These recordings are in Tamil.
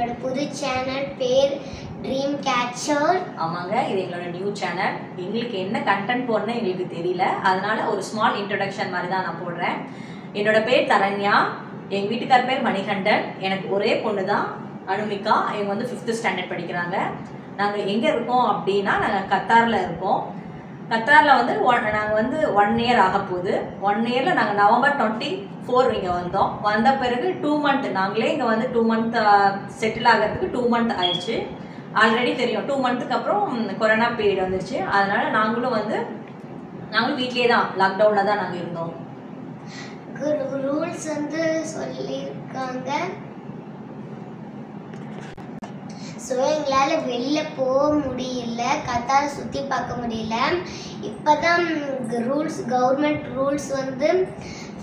எங்களோட புது சேனல் பேர் ட்ரீம் கேச்சர் ஆமாங்க இது எங்களோட நியூ சேனல் எங்களுக்கு என்ன கண்டென்ட் போடணும் எங்களுக்கு தெரியல. அதனால ஒரு ஸ்மால் இன்ட்ரடக்ஷன் மாதிரி தான் நான் போடுறேன். என்னோட பேர் தரண்யா. எங்கள் வீட்டுக்கார் பேர் மணிகண்டன். எனக்கு ஒரே பொண்ணு தான் அனுமிகா. இவங்க வந்து ஃபிஃப்த்து ஸ்டாண்டர்ட் படிக்கிறாங்க. நாங்கள் எங்கே இருக்கோம் அப்படின்னா நாங்கள் கத்தாரில் இருக்கோம். கத்தாரில் வந்து ஒன் நாங்கள் வந்து ஒன் இயர் ஆக போகுது. ஒன் இயரில் நாங்கள் நவம்பர் டுவெண்ட்டி ஃபோர் இங்கே வந்தோம். வந்த பிறகு டூ மந்த் நாங்களே இங்கே வந்து டூ மந்த் செட்டில் ஆகிறதுக்கு டூ மந்த் ஆயிடுச்சு. ஆல்ரெடி தெரியும். டூ மந்த்துக்கு அப்புறம் கொரோனா பீரியட் வந்துருச்சு. அதனால நாங்களும் வந்து நாங்களும் வீட்லேயே தான் லாக்டவுனில் தான் நாங்கள் இருந்தோம். ரூல்ஸ் வந்து சொல்லியிருக்காங்க. ஸோ எங்களால் வெளில போக முடியல கத்தாரை சுற்றி பார்க்க முடியல. இப்போ தான் ரூல்ஸ் கவர்மெண்ட் ரூல்ஸ் வந்து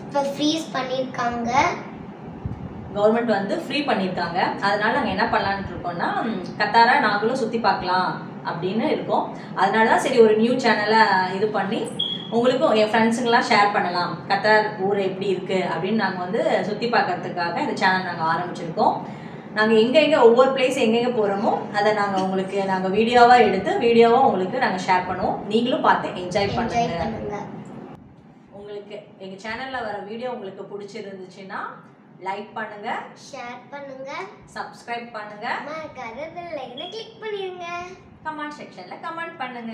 இப்போ ஃப்ரீஸ் பண்ணியிருக்காங்க கவர்மெண்ட் வந்து ஃப்ரீ பண்ணியிருக்காங்க அதனால நாங்கள் என்ன பண்ணலான்ட்டு இருக்கோம்னா கத்தாரை நாங்களும் சுற்றி பார்க்கலாம் அப்படின்னு இருக்கோம். அதனால தான் சரி ஒரு நியூ சேனலை இது பண்ணி உங்களுக்கும் என் ஃப்ரெண்ட்ஸுங்கெல்லாம் ஷேர் பண்ணலாம். கத்தார் ஊர் எப்படி இருக்குது அப்படின்னு நாங்கள் வந்து சுற்றி பார்க்கறதுக்காக இந்த சேனல் நாங்கள் ஆரம்பிச்சிருக்கோம். நாங்கள் எங்கெங்கே ஒவ்வொரு பிளேஸ் எங்கெங்கே போகிறோமோ அதை நாங்கள் உங்களுக்கு நாங்கள் வீடியோவாக எடுத்து வீடியோவாக உங்களுக்கு நாங்கள் ஷேர் பண்ணுவோம். நீங்களும் பார்த்து என்ஜாய் பண்ணுங்க. உங்களுக்கு எங்கள் சேனலில் வர வீடியோ உங்களுக்கு பிடிச்சிருந்துச்சுன்னா லைக் பண்ணுங்க. ஷேர் பண்ணுங்க. சப்ஸ்கிரைப் பண்ணுங்க. மறக்காத பெல் ஐக்கனை கிளிக் பண்ணிருங்க. கமெண்ட் செக்ஷன்ல கமெண்ட் பண்ணுங்க.